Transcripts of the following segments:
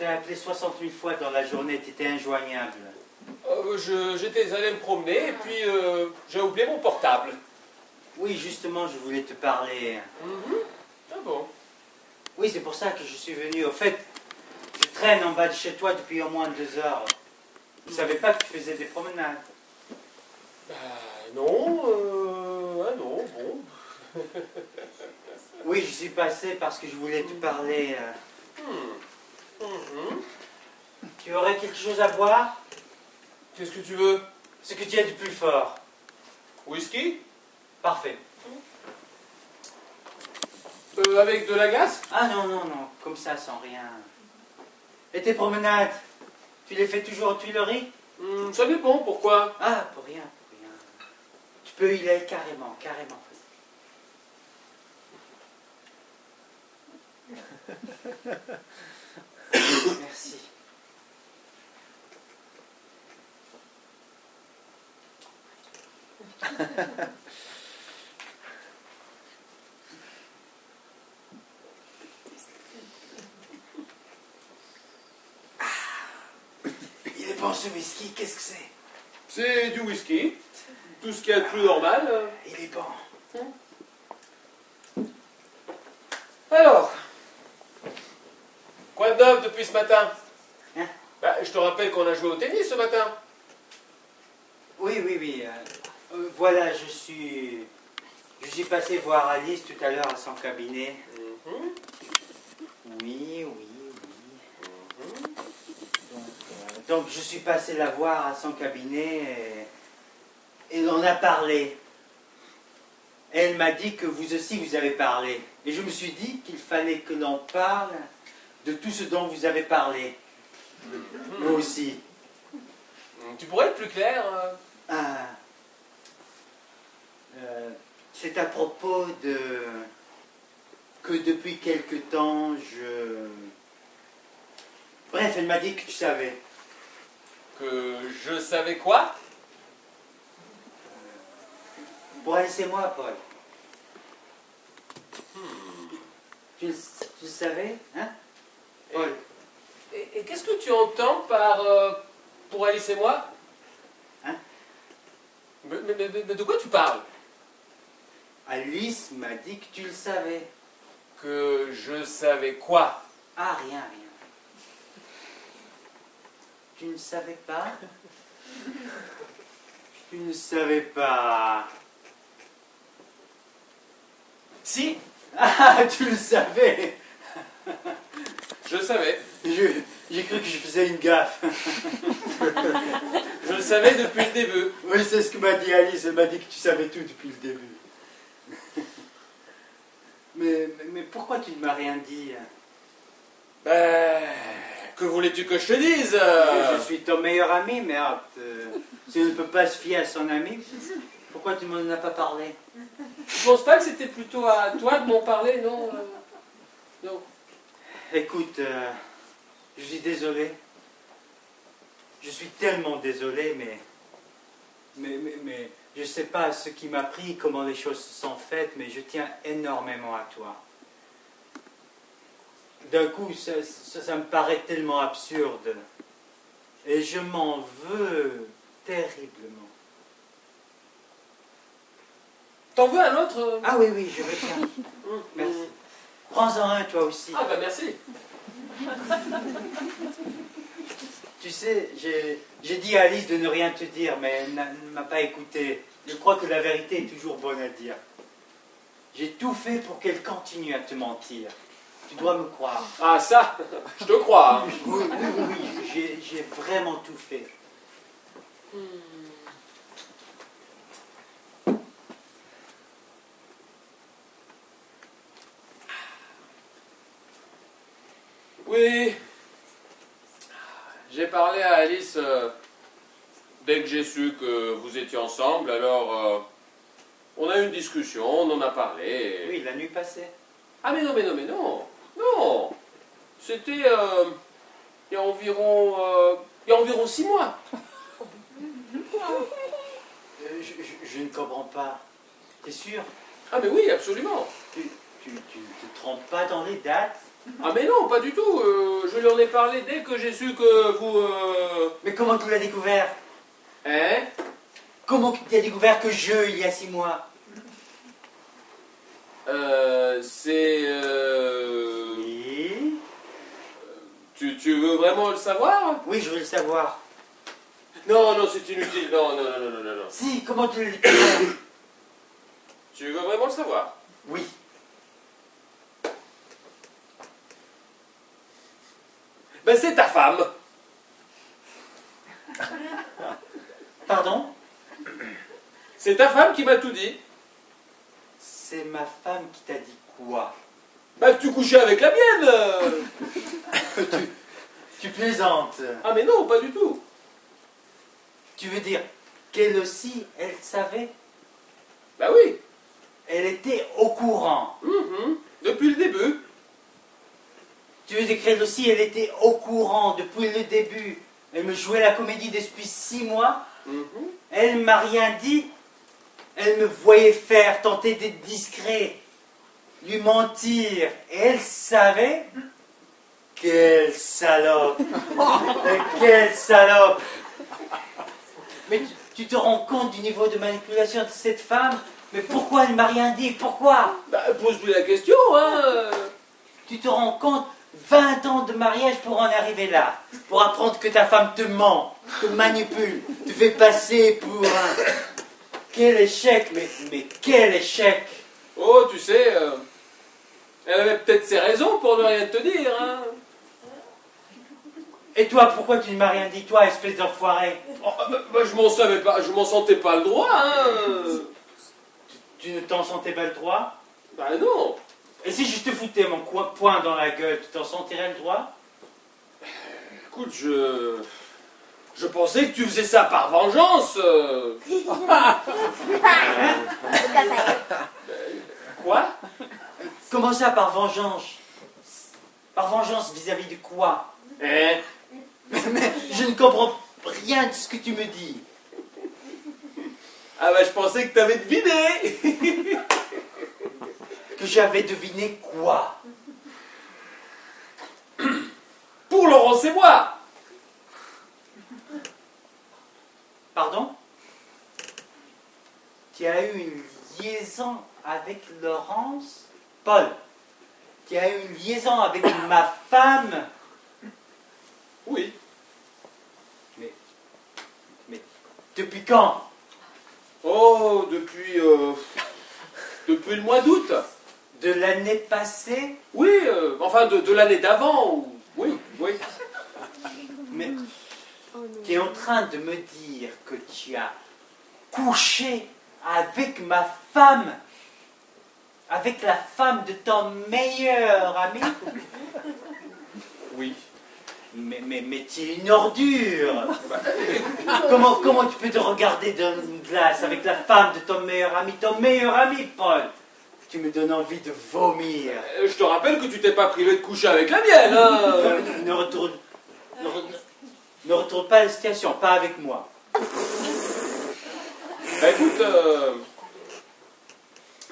t'ai appelé 60 000 fois dans la journée, tu étais injoignable. Euh, J'étais allé me promener et puis euh, j'ai oublié mon portable. Oui, justement, je voulais te parler. Mhm. Ah bon Oui, c'est pour ça que je suis venu. Au fait, je traîne en bas de chez toi depuis au moins deux heures. Je savais pas que tu faisais des promenades? Bah non, euh, ah non, bon. Oui, je suis passé parce que je voulais te parler. euh. Hmm. Mhm. Tu aurais quelque chose à boire? Qu'est-ce que tu veux? Ce que tu as de plus fort. Whisky? Parfait. Euh, Avec de la glace? Ah non, non, non, comme ça, sans rien. Et tes promenades? Tu les fais toujours aux Tuileries? Hmm, Ça dépend, pourquoi? Ah, pour rien, pour rien. Tu peux y aller carrément, carrément. Merci. Il est bon ce whisky, qu'est-ce que c'est? C'est du whisky. Tout ce qu'il y a de plus normal. euh. Il est bon. Alors, depuis ce matin Hein? Bah, Je te rappelle qu'on a joué au tennis ce matin. Oui, oui, oui. euh, euh, voilà, je suis. Je suis passé voir Alice tout à l'heure à son cabinet. Mhm. Oui, oui, oui. Donc, euh, donc, je suis passé la voir à son cabinet et, et on a parlé. Elle m'a dit que vous aussi vous avez parlé. Et je me suis dit qu'il fallait que l'on parle de tout ce dont vous avez parlé. Moi aussi. Hmm, Tu pourrais être plus clair euh Ah. Euh, c'est à propos de que depuis quelque temps je. Bref, elle m'a dit que tu savais. Que je savais quoi? Bon, laissez-moi, Paul. Tu, le, tu le savais, hein? Et, et qu'est-ce que tu entends par euh, pour Alice et moi? Hein? Mais- mais de quoi tu parles? Alice m'a dit que tu le savais. Que je savais quoi? Ah, rien, rien. Tu ne savais pas? Tu ne savais pas. Si, Ah, tu le savais je le savais. Je- J'ai cru que je faisais une gaffe. Je le savais depuis le début. Oui, c'est ce que m'a dit Alice. Elle m'a dit que tu savais tout depuis le début. Mais, mais, mais pourquoi tu ne m'as rien dit? Ben, que voulais-tu que je te dise? Euh Je suis ton meilleur ami, merde. Euh, Si on ne peut pas se fier à son ami, pourquoi tu m'en as pas parlé? Tu penses pas que c'était plutôt à toi de m'en parler, non euh Non. Écoute, euh, je suis désolé. Je suis tellement désolé, mais. Mais, mais, mais je sais pas ce qui m'a pris, comment les choses se sont faites, mais je tiens énormément à toi. D'un coup, ça, ça, ça me paraît tellement absurde. Et je m'en veux terriblement. T'en veux un autre? Euh Ah oui, oui, je veux bien. Merci. Prends-en un, toi aussi. Ah bah merci. Tu sais, j'ai dit à Alice de ne rien te dire, mais elle ne m'a pas écouté. Je crois que la vérité est toujours bonne à dire. J'ai tout fait pour qu'elle continue à te mentir. Tu dois me croire. Ah ça, je te crois. hein. Oui, oui, oui, j'ai- j'ai vraiment tout fait. J'ai parlé à Alice euh, dès que j'ai su que vous étiez ensemble, alors euh, on a eu une discussion, on en a parlé. et- Oui, la nuit passée. Ah mais non, mais non, mais non. Non. C'était euh, il y a environ il y a environ six mois. Je, je- je ne comprends pas. T'es sûr? Ah mais oui, absolument. Tu, tu, tu ne te trompes pas dans les dates? Ah mais non, pas du tout. euh, je lui en ai parlé dès que j'ai su que vous... euh, Mais comment tu l'as découvert? Hein? Comment tu as découvert que je, il y a six mois? Euh, C'est... euh, Oui. tu, tu veux vraiment le savoir? Oui, je veux le savoir. Non, non, c'est inutile. Non, non, non, non, non, non. Si, comment tu l'as découvert Tu veux vraiment le savoir? Oui. Ben c'est ta femme. Pardon? C'est ta femme qui m'a tout dit. C'est ma femme qui t'a dit quoi? Bah que tu couchais avec la mienne. euh. Tu plaisantes. Ah mais non, pas du tout. Tu veux dire qu'elle aussi, elle savait? Bah oui. Elle était au courant. Mhm. Depuis le début. Tu veux dire qu'elle aussi, elle était au courant depuis le début. Elle me jouait la comédie depuis six mois. Mhm. Elle m'a rien dit. Elle me voyait faire, tenter d'être discret, lui mentir. Et elle savait. Quelle salope Quelle salope Mais tu, tu te rends compte du niveau de manipulation de cette femme? Mais pourquoi elle m'a rien dit? Pourquoi? Bah pose-lui la question, hein. Tu te rends compte 20 ans de mariage pour en arriver là. Pour apprendre que ta femme te ment, te manipule, te fait passer pour un... Quel échec, mais, mais quel échec Oh, tu sais, euh, elle avait peut-être ses raisons pour ne rien te dire, hein. Et toi, pourquoi tu ne m'as rien dit, toi, espèce d'enfoiré? Oh, bah, bah, je m'en savais pas, je m'en sentais pas le droit, hein. Tu ne t'en sentais pas le droit? Bah non. Et si je te foutais mon coin- poing dans la gueule, tu t'en sentirais le droit? Écoute, je. Je pensais que tu faisais ça par vengeance. euh. Quoi? Comment ça, par vengeance? Par vengeance vis-à-vis de quoi? Hein? Mais je ne comprends rien de ce que tu me dis. Ah bah je pensais que t'avais deviné. Que j'avais deviné quoi Pour Laurence et moi. Pardon? Tu as eu une liaison avec Laurence Paul, tu as eu une liaison avec ma femme Oui. Depuis quand? Oh, depuis. euh, depuis le mois d'août. De l'année passée Oui, euh, enfin de, de l'année d'avant. ou- Oui, oui. Mais tu es en train de me dire que tu as couché avec ma femme Avec la femme de ton meilleur ami Oui. Mais, mais, mais tu es une ordure comment, comment tu peux te regarder dans une glace avec la femme de ton meilleur ami Ton meilleur ami, Paul? Tu me donnes envie de vomir. Euh, Je te rappelle que tu t'es pas privé de coucher avec la mienne, hein. Ne, ne retourne, ne, re- ne retourne pas la situation, pas avec moi. Bah écoute, euh...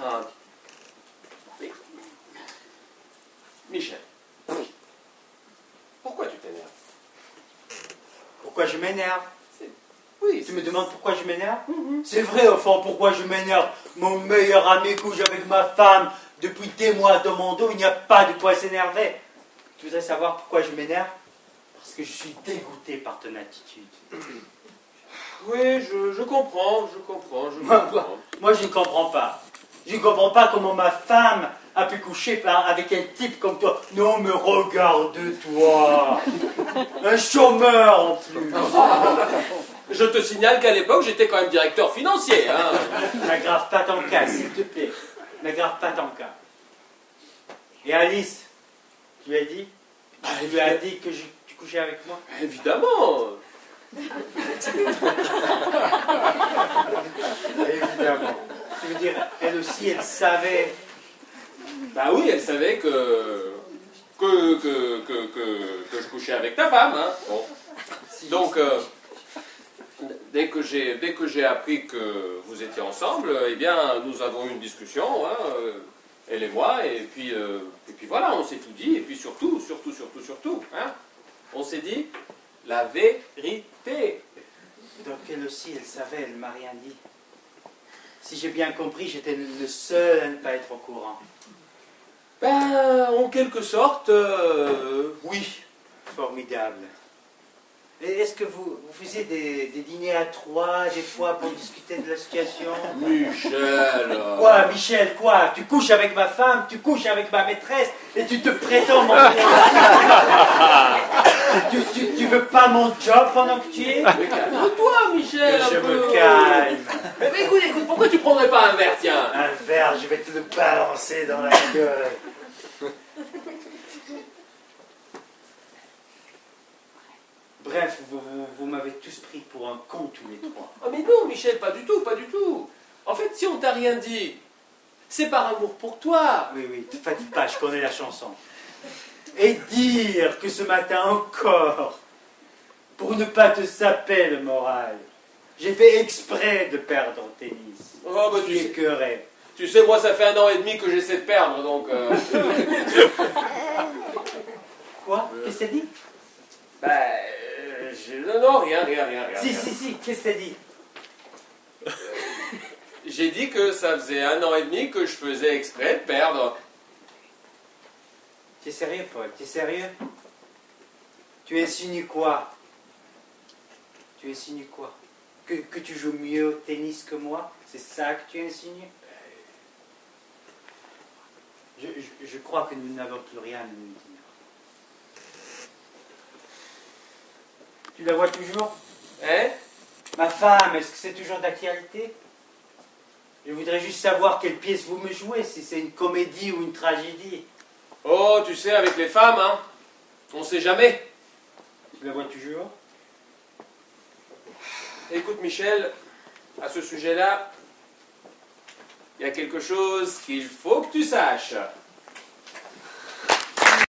ah, Michel, pourquoi tu t'énerves? Pourquoi je m'énerve? Oui, Tu me demandes pourquoi je m'énerve? C'est vrai, au fond, pourquoi je m'énerve? Mon meilleur ami couche avec ma femme depuis des mois dans mon dos, il n'y a pas de quoi s'énerver. Tu voudrais savoir pourquoi je m'énerve? Parce que je suis dégoûté par ton attitude. Oui, je, je comprends, je comprends, je Moi, comprends. Moi, je ne comprends pas. Je ne comprends pas comment ma femme a pu coucher avec un type comme toi. Non, mais regarde-toi Un chômeur en plus Je te signale qu'à l'époque, j'étais quand même directeur financier. Hein. N'aggrave pas ton cas, s'il te plaît. N'aggrave pas ton cas. Et Alice, tu lui as dit? Tu lui as dit que je- tu couchais avec moi? Évidemment. Évidemment. Tu veux dire, elle aussi, elle savait. Bah oui, elle savait que que, que, que, que, que je couchais avec ta femme. Hein. Bon. Donc, euh, dès que j'ai dès que j'ai appris que vous étiez ensemble, eh bien, nous avons eu une discussion. hein, euh, elle et moi, et puis, euh, et puis voilà, on s'est tout dit, et puis surtout, surtout, surtout, surtout, hein, on s'est dit la vérité. Donc elle aussi, elle savait, elle ne m'a rien dit. Si j'ai bien compris, j'étais le seul à ne pas être au courant. Ben, en quelque sorte, euh, oui. Formidable. Est-ce que vous, vous faisiez des, des dîners à trois, des fois, pour discuter de la situation Michel. Quoi, Michel, quoi? Tu couches avec ma femme, tu couches avec ma maîtresse, et tu te prétends mon tu, tu, tu veux pas mon job pendant que tu es? Mais calme-toi, Michel. Je me calme. Mais, mais écoute, écoute, pourquoi tu prendrais pas un verre, tiens? Un verre, je vais te le balancer dans la gueule. Bref, vous, m'avez tous pris pour un con tous les trois. Ah mais non, Michel, pas du tout, pas du tout. En fait, si on t'a rien dit, c'est par amour pour toi. Oui, oui, te fatigue pas, je connais la chanson. Et dire que ce matin encore, pour ne pas te saper le moral, j'ai fait exprès de perdre au tennis. Oh, bah, Tu tu, es sais, tu sais, moi, ça fait un an et demi que j'essaie de perdre, donc... euh, Quoi? Qu'est-ce que t'as dit? Bah, je- non, non, rien, rien, rien. rien, Si, rien. si, si, qu'est-ce que t'as dit J'ai dit que ça faisait un an et demi que je faisais exprès de perdre. Tu es sérieux, Paul Tu es sérieux? Tu insinues quoi? Tu insinues quoi? Que, que tu joues mieux au tennis que moi? C'est ça que tu insinues je, je- je crois que nous n'avons plus rien à nous dire. Tu la vois toujours Hein Ma femme, est-ce que c'est toujours d'actualité? Je voudrais juste savoir quelle pièce vous me jouez, si c'est une comédie ou une tragédie. Oh, tu sais, avec les femmes, hein, on sait jamais. Tu la vois toujours? Écoute, Michel, à ce sujet-là, il y a quelque chose qu'il faut que tu saches.